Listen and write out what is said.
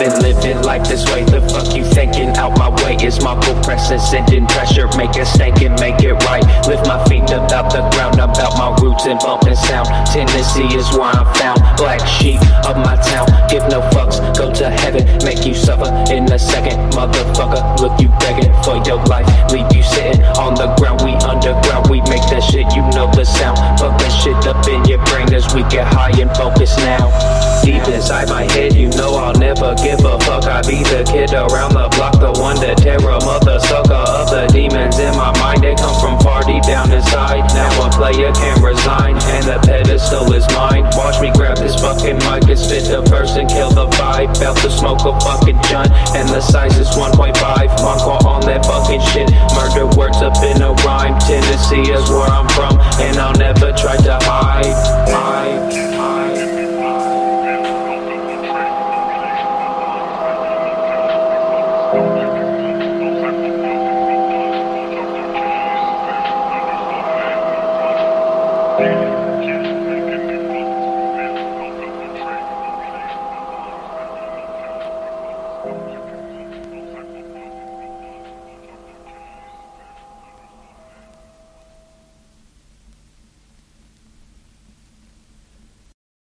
been living life this way. The fuck you thinking? Out my way is my full presence Sending pressure, make it stank and make it right. Lift my feet about the ground. About my roots and bumping sound. Tennessee is where I'm found. Black sheep of my town. Give no fucks, go to heaven. Make you suffer in a second. Motherfucker, look you begging for your life. Leave you sitting on the ground. We underground, we make that shit You know the sound. Pump that shit up in your brain As we get high and focus now. Deep inside my head I be the kid around the block, the one that tear a mother sucker of the demons in my mind. They come from far deep down inside. Now a player can't resign, and the pedestal is mine. Watch me grab this fucking mic and spit the verse and kill the vibe. About to smoke a fucking joint, and the size is 1.5. Encore on that fucking shit. Murder words up in a rhyme. Tennessee is where